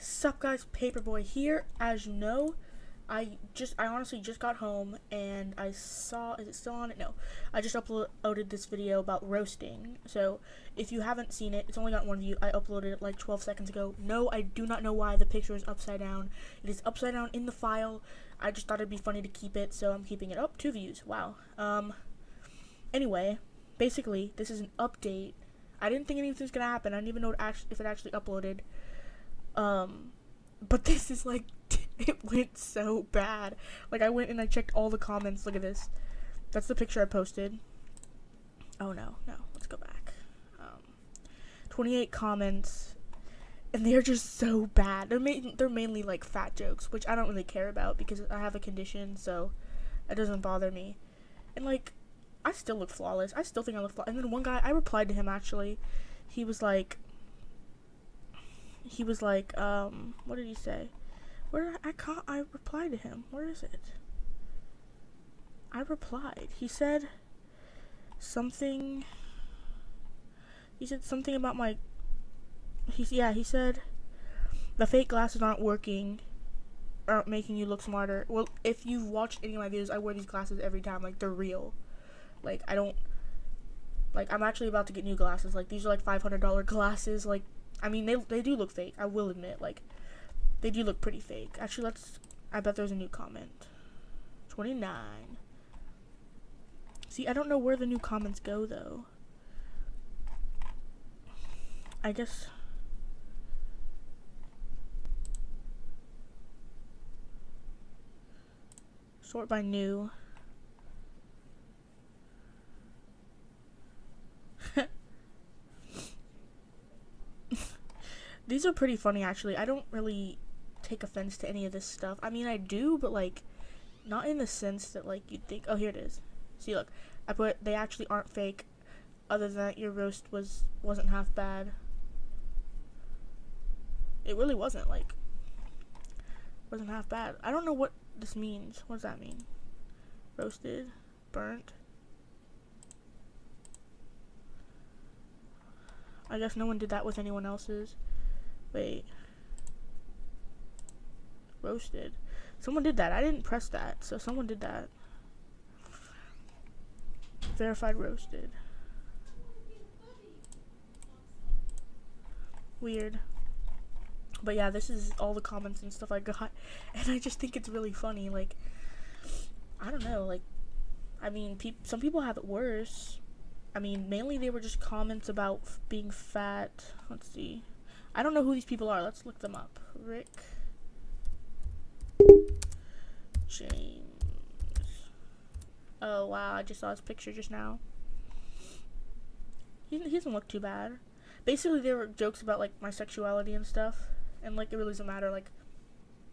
Sup guys, Paperboy here. As you know, I just I honestly just got home and I saw is it still on it? No. I just uploaded this video about roasting. So if you haven't seen it, it's only got one view. I uploaded it like 12 seconds ago. No, I do not know why the picture is upside down. It is upside down in the file. I just thought it'd be funny to keep it, so I'm keeping it up. Two views. Wow. Um anyway, basically, this is an update. I didn't think anything was gonna happen. I didn't even know if it actually uploaded. Um, but this is like, it went so bad. Like, I went and I checked all the comments. Look at this. That's the picture I posted. Oh no, no, let's go back. Um, 28 comments, and they're just so bad. They're ma- they're mainly like fat jokes, which I don't really care about because I have a condition, so it doesn't bother me. And like, I still look flawless. I still think I look flawless. And then one guy, I replied to him actually. He was like, he was like, um, what did he say? Where I can't. I replied to him. Where is it? I replied. He said something. He said something about my. He's yeah. He said the fake glasses aren't working. Aren't making you look smarter. Well, if you've watched any of my videos, I wear these glasses every time. Like they're real. Like I don't. Like I'm actually about to get new glasses. Like these are like five hundred dollar glasses. Like I mean, they they do look fake. I will admit, like they do look pretty fake. Actually, let's. I bet there's a new comment. Twenty nine. See, I don't know where the new comments go though. I guess. Sort by new. These are pretty funny actually. I don't really take offense to any of this stuff. I mean, I do, but like not in the sense that like you'd think, "Oh, here it is." See, look. I put they actually aren't fake other than that your roast was wasn't half bad. It really wasn't like wasn't half bad. I don't know what this means. What does that mean? Roasted, burnt. I guess no one did that with anyone else's. Wait. Roasted. Someone did that. I didn't press that, so someone did that. Verified roasted. Weird. But yeah, this is all the comments and stuff I got. And I just think it's really funny. Like, I don't know. Like, I mean, pe- some people have it worse. I mean, mainly they were just comments about being fat. Let's see. I don't know who these people are. Let's look them up. Rick James. Oh wow, I just saw his picture just now. He, he doesn't look too bad. Basically, there were jokes about like my sexuality and stuff, and like it really doesn't matter. Like,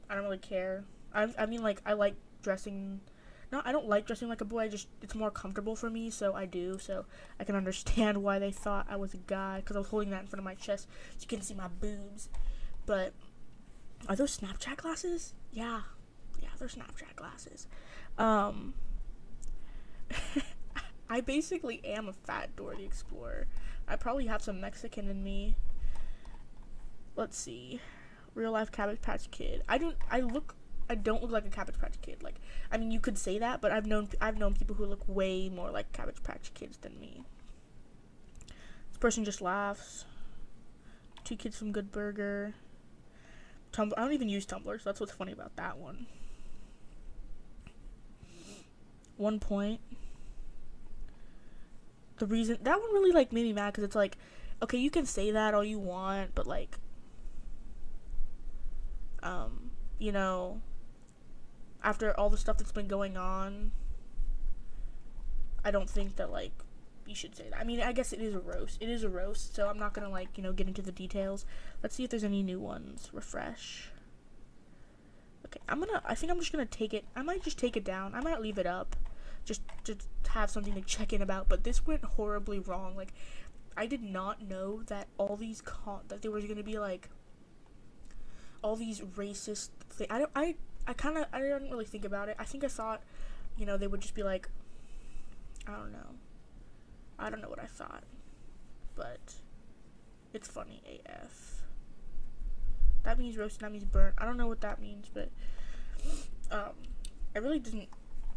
I don't really care. I I mean like I like dressing no, I don't like dressing like a boy. I just it's more comfortable for me, so I do. So I can understand why they thought I was a guy because I was holding that in front of my chest, so you can see my boobs. But are those Snapchat glasses? Yeah, yeah, they're Snapchat glasses. Um, I basically am a fat Dora the Explorer. I probably have some Mexican in me. Let's see, real life Cabbage Patch Kid. I don't. I look I don't look like a Cabbage Patch Kid. Like, I mean, you could say that, but I've known I've known people who look way more like Cabbage Patch Kids than me. This person just laughs. Two kids from Good Burger. Tumblr. I don't even use Tumblr, so that's what's funny about that one. One point. The reason that one really like made me mad because it's like, okay, you can say that all you want, but like, um, you know, after all the stuff that's been going on, I don't think that like you should say that. I mean, I guess it is a roast. It is a roast, so I'm not gonna like you know get into the details. Let's see if there's any new ones. Refresh. Okay, I'm gonna. I think I'm just gonna take it. I might just take it down. I might leave it up, just to have something to check in about. But this went horribly wrong. Like, I did not know that all these con that there was gonna be like all these racist things. I don't. I I kind of I didn't really think about it. I think I thought, you know, they would just be like, I don't know, I don't know what I thought, but it's funny AF. That means roasted. That means burnt. I don't know what that means, but um, I really didn't.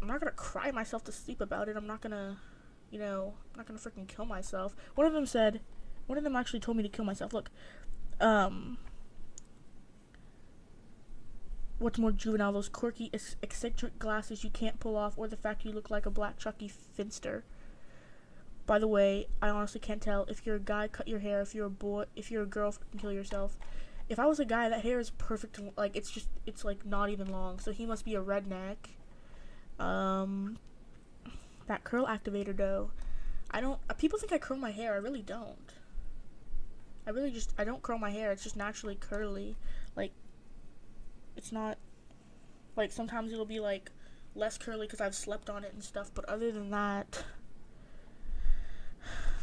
I'm not gonna cry myself to sleep about it. I'm not gonna, you know, I'm not gonna freaking kill myself. One of them said, one of them actually told me to kill myself. Look, um, what's more juvenile, those quirky, eccentric glasses you can't pull off, or the fact you look like a black Chucky Finster. By the way, I honestly can't tell if you're a guy, cut your hair. If you're a boy, if you're a girl, kill yourself. If I was a guy, that hair is perfect. Like it's just, it's like not even long. So he must be a redneck. Um, that curl activator though, I don't. Uh, people think I curl my hair. I really don't. I really just, I don't curl my hair. It's just naturally curly. It's not. Like sometimes it'll be like less curly because I've slept on it and stuff. But other than that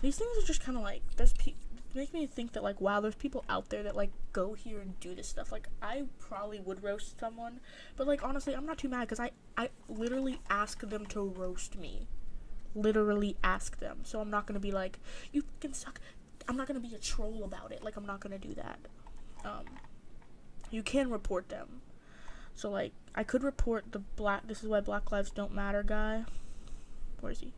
these things are just kind of like there's pe- make me think that like wow there's people out there that like go here and do this stuff like i probably would roast someone but like honestly i'm not too mad because i i literally ask them to roast me literally ask them so i'm not gonna be like you can suck i'm not gonna be a troll about it like i'm not gonna do that um you can report them. So like i could report the black this is why black lives don't matter guy. Where is he?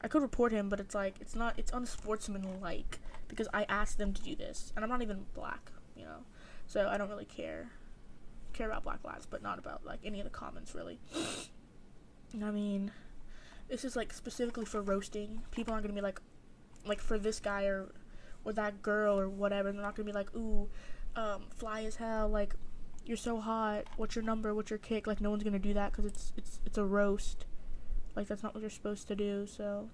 I could report him, but it's like it's not it's unsportsmanlike because I asked them to do this, and I'm not even black, you know, so I don't really care care about Black Lives, but not about like any of the comments really. I mean, this is like specifically for roasting. People aren't gonna be like, like for this guy or or that girl or whatever. They're not gonna be like, ooh, um, fly as hell, like you're so hot. What's your number? What's your kick? Like no one's gonna do that because it's it's it's a roast. Like that's not what you're supposed to do, so.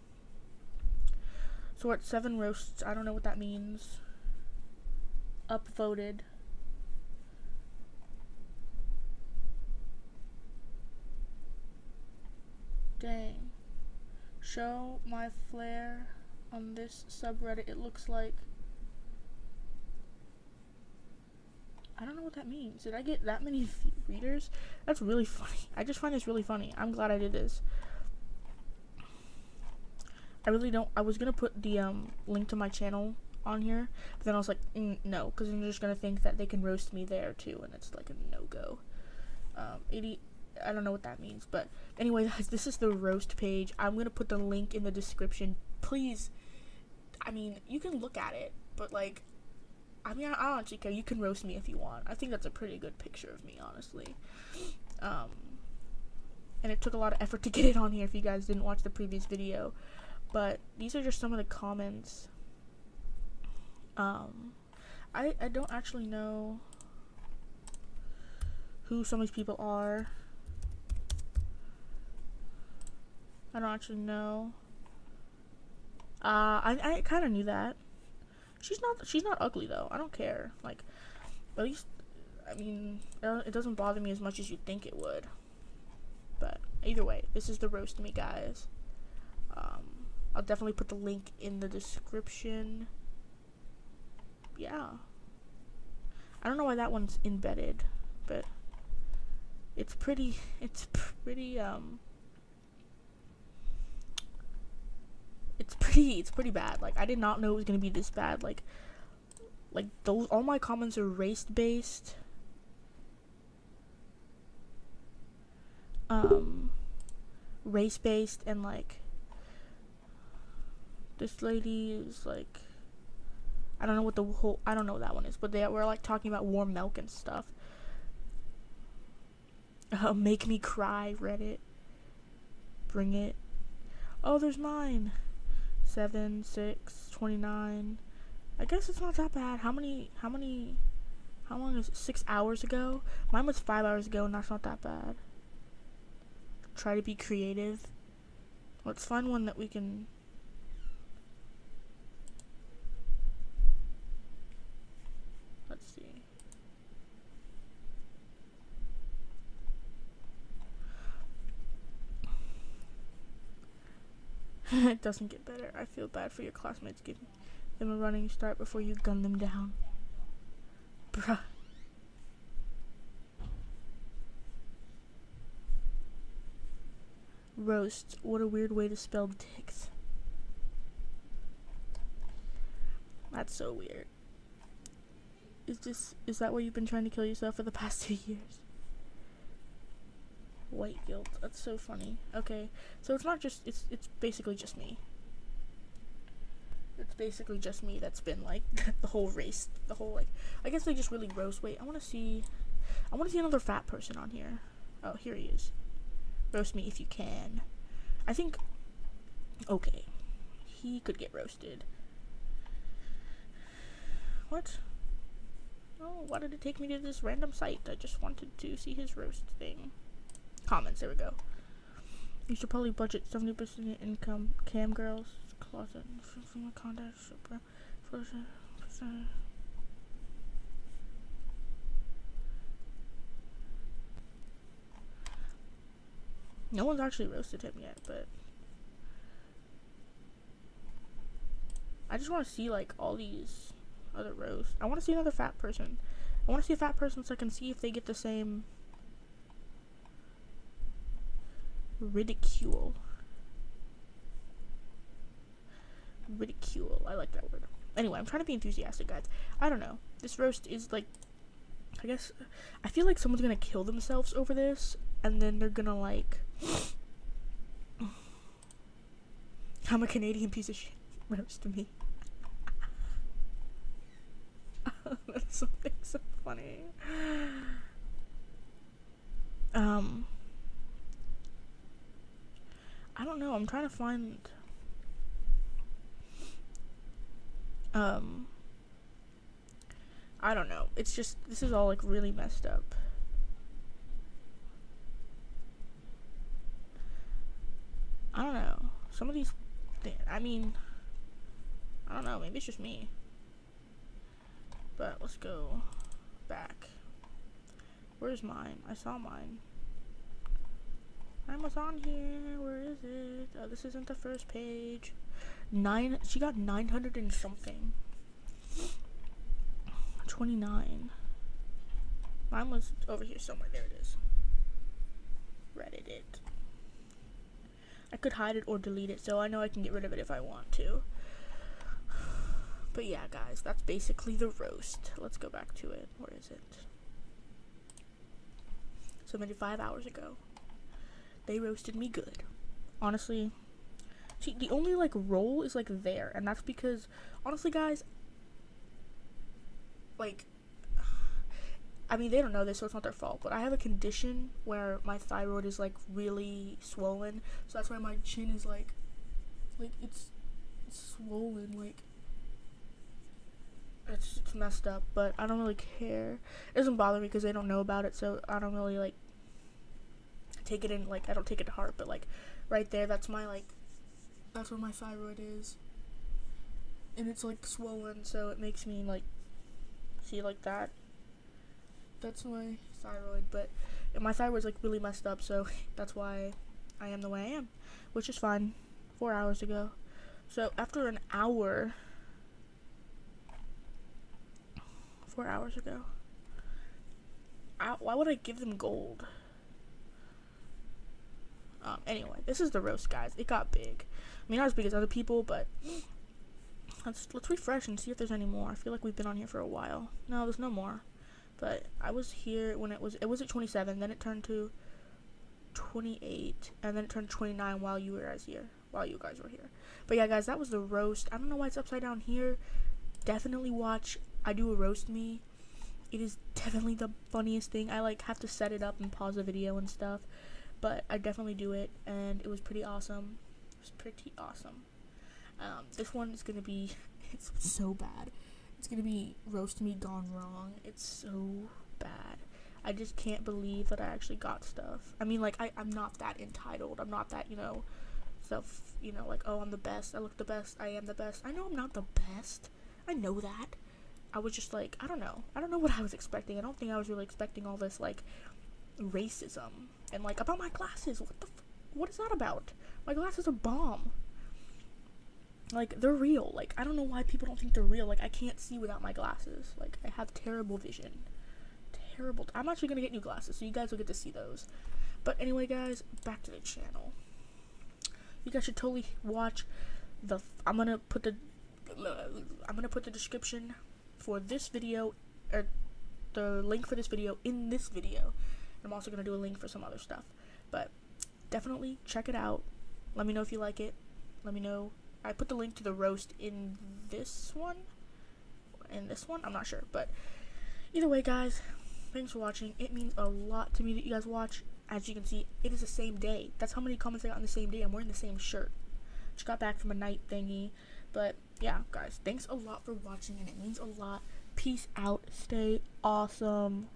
So we're at seven roasts. I don't know what that means. Upvoted. Dang. Show my flair on this subreddit. It looks like. I don't know what that means. Did I get that many readers? That's really funny. I just find this really funny. I'm glad I did this. I really don't. I was gonna put the um link to my channel on here, but then I was like, mm, no, because I'm just gonna think that they can roast me there too, and it's like a no go. Um, 80. I don't know what that means, but anyway, guys, this is the roast page. I'm gonna put the link in the description. Please, I mean, you can look at it, but like, I mean, I, I don't actually care. You can roast me if you want. I think that's a pretty good picture of me, honestly. Um, and it took a lot of effort to get it on here. If you guys didn't watch the previous video. But these are just some of the comments. Um, I I don't actually know who some of these people are. I don't actually know. Uh, I I kind of knew that. She's not she's not ugly though. I don't care. Like, at least I mean it doesn't bother me as much as you think it would. But either way, this is the roast me guys. Um, I'll definitely put the link in the description. Yeah. I don't know why that one's embedded, but it's pretty, it's pretty, um, it's pretty, it's pretty bad. Like, I did not know it was gonna be this bad. Like, like, those, all my comments are race-based. Um, race-based and, like, this lady is like I don't know what the whole I don't know what that one is, but they were like talking about warm milk and stuff. Uh, make me cry, Reddit. Bring it. Oh, there's mine. Seven, six, twenty-nine. I guess it's not that bad. How many? How many? How long is it? Six hours ago? Mine was five hours ago, and that's not that bad. Try to be creative. Let's find one that we can it doesn't get better. I feel bad for your classmates giving them a running start before you gun them down. Bruh. Roast. What a weird way to spell dicks. That's so weird. Is this is that why you've been trying to kill yourself for the past two years? White guilt. That's so funny. Okay, so it's not just it's it's basically just me. It's basically just me that's been like the whole race, the whole like. I guess they just really roast. Wait, I want to see. I want to see another fat person on here. Oh, here he is. Roast me if you can. I think. Okay, he could get roasted. What? Oh, why did it take me to this random site? I just wanted to see his roast thing. Comments, there we go. You should probably budget 70% of your income. Cam girls, closet, from the contact, No one's actually roasted him yet, but I just want to see like all these other roast. I want to see another fat person. I want to see a fat person so I can see if they get the same ridicule. Ridicule. I like that word. Anyway, I'm trying to be enthusiastic, guys. I don't know. This roast is like, I guess, I feel like someone's gonna kill themselves over this, and then they're gonna like. I'm a Canadian piece of shit. Roast me. That's something so funny. Um, don't know. I'm trying to find. Um, I don't know. It's just this is all like really messed up. I don't know. Some of these, I mean, I don't know. Maybe it's just me. But let's go back. Where's mine? I saw mine. I was on here. Where is it? Oh, this isn't the first page. Nine. She got 900 and something. 29. Mine was over here somewhere. There it is. Reddit it. I could hide it or delete it, so I know I can get rid of it if I want to. But yeah, guys, that's basically the roast. Let's go back to it. Where is it? So maybe five hours ago. They roasted me good. Honestly. See, the only, like, roll is, like, there. And that's because, honestly, guys, like, I mean, they don't know this, so it's not their fault. But I have a condition where my thyroid is, like, really swollen. So that's why my chin is, like, like, it's swollen, like, it's, it's messed up, but I don't really care. It doesn't bother me because they don't know about it, so I don't really like take it in. Like I don't take it to heart, but like right there, that's my like that's where my thyroid is, and it's like swollen, so it makes me like see like that. That's my thyroid, but my thyroid's like really messed up, so that's why I am the way I am, which is fine. Four hours ago, so after an hour four hours ago. I, why would I give them gold? Anyway, this is the roast, guys. It got big. I mean, not as big as other people, but let's let's refresh and see if there's any more. I feel like we've been on here for a while. No, there's no more. But I was here when it was it was at 27, then it turned to 28, and then it turned to 29 while you were guys here, while you guys were here. But yeah, guys, that was the roast. I don't know why it's upside down here. Definitely watch I do a roast me. It is definitely the funniest thing. I like have to set it up and pause the video and stuff, but I definitely do it, and it was pretty awesome. It was pretty awesome. Um, this one is gonna be it's so bad. It's gonna be roast me gone wrong. It's so bad. I just can't believe that I actually got stuff. I mean, like I I'm not that entitled. I'm not that you know stuff. You know, like oh I'm the best. I look the best. I am the best. I know I'm not the best. I know that. I was just like, I don't know. I don't know what I was expecting. I don't think I was really expecting all this like racism and like about my glasses. What the f- what is that about? My glasses are bomb. Like they're real. Like I don't know why people don't think they're real. Like I can't see without my glasses. Like I have terrible vision. Terrible. I'm actually going to get new glasses so you guys will get to see those. But anyway, guys, back to the channel. You guys should totally watch the f- I'm going to put the I'm going to put the description for this video or the link for this video in this video. I'm also gonna do a link for some other stuff, but definitely check it out. Let me know if you like it. Let me know. I put the link to the roast in this one, in this one. I'm not sure, but either way, guys, thanks for watching. It means a lot to me that you guys watch. As you can see, it is the same day. That's how many comments I got on the same day. I'm wearing the same shirt. Just got back from a night thingy. But yeah, guys, thanks a lot for watching, and it means a lot. Peace out. Stay awesome.